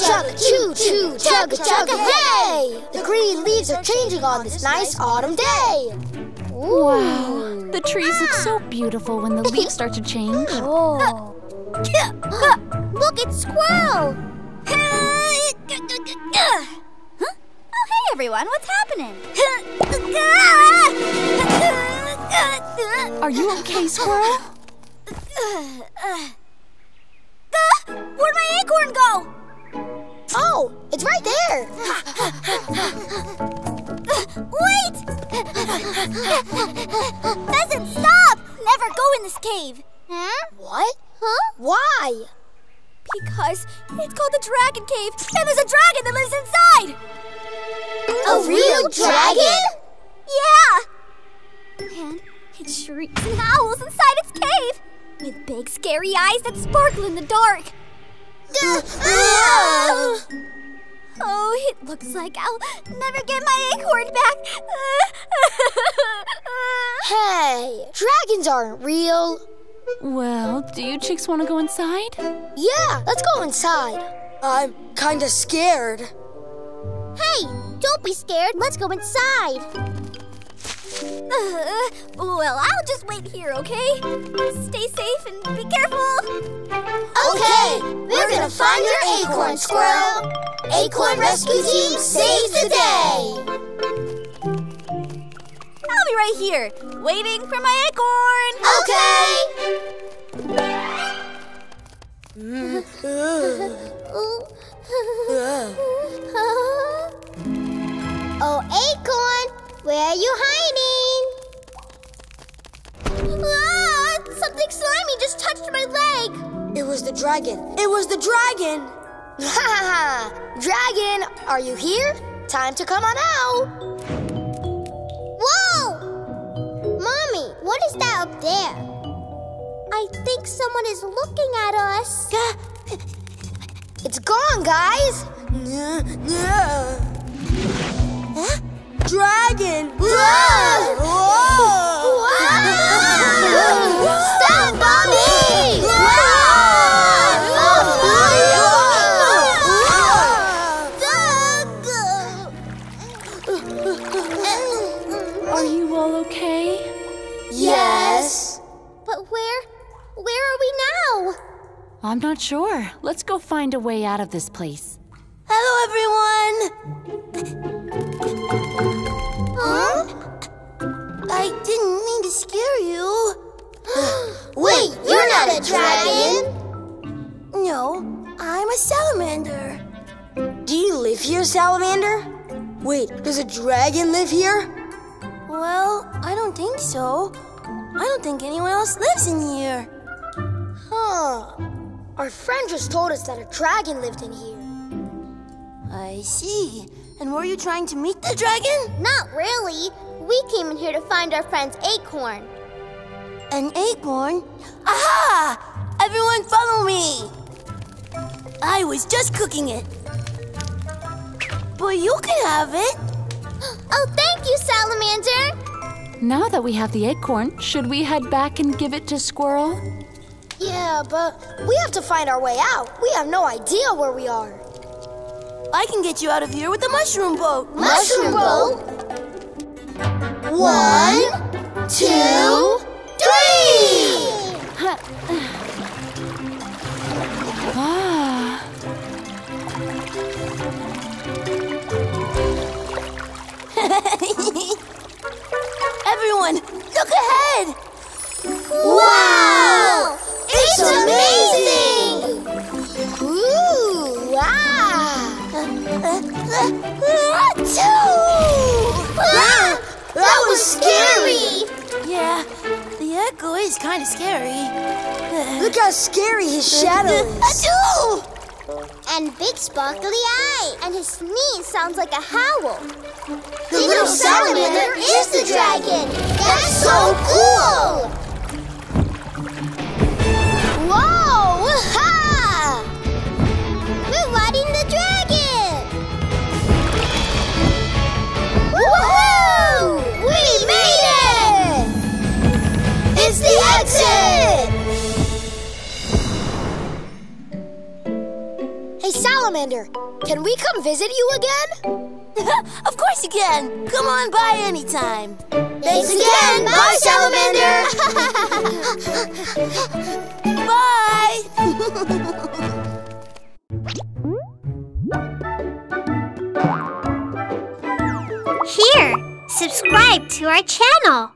chugga, choo choo, chugga chugga, hey! The green leaves are changing on this nice autumn day. Wow, the trees look so beautiful when the leaves start to change. Oh. Look, it's Squirrel! huh? Oh, hey everyone, what's happening? Are you okay, Squirrel? it's right there. Wait! Pheasant, stop! Never go in this cave. Hmm? What? Huh? Why? Because it's called the Dragon Cave, and there's a dragon that lives inside! A real dragon? Yeah! And it shrieks and howls inside its cave, with big scary eyes that sparkle in the dark. Oh, it looks like I'll never get my acorn back. Hey, dragons aren't real. Well, do you chicks want to go inside? Yeah, let's go inside. I'm kinda scared. Hey, don't be scared. Let's go inside. Uh, well, I'll just wait here, okay? Stay safe and be careful. Okay, we're gonna find your acorn, squirrel. Acorn Rescue Team saves the day. I'll be right here, waiting for my acorn. Okay. oh, acorn, where are you hiding? Ah, something slimy just touched my leg. It was the dragon. It was the dragon. Ha ha ha! Dragon, are you here? Time to come on out. Whoa! Mommy, what is that up there? I think someone is looking at us. It's gone, guys. Dragon! Where, are we now? I'm not sure. Let's go find a way out of this place. Hello, everyone. Huh? I didn't mean to scare you. Wait, you're not a dragon. No, I'm a salamander. Do you live here, salamander? Wait, does a dragon live here? Well, I don't think so. I don't think anyone else lives in here. Huh. Our friend just told us that a dragon lived in here. I see. And were you trying to meet the dragon? Not really. We came in here to find our friend's acorn. An acorn? Aha! Everyone follow me! I was just cooking it. But you can have it. Oh, thank you, Salamander. Now that we have the acorn, should we head back and give it to Squirrel? Yeah, but we have to find our way out. We have no idea where we are. I can get you out of here with the mushroom boat. Mushroom boat? One, two, three! Ah, Everyone, look ahead! Wow! scary! Yeah, the echo is kind of scary. Look how scary his shadow is. And big sparkly eye. And his sneeze sounds like a howl. The little salamander is the dragon! That's so cool! Salamander. Can we come visit you again? of course you can. Come on by anytime. Thanks again. Bye, salamander. Bye. Here, subscribe to our channel.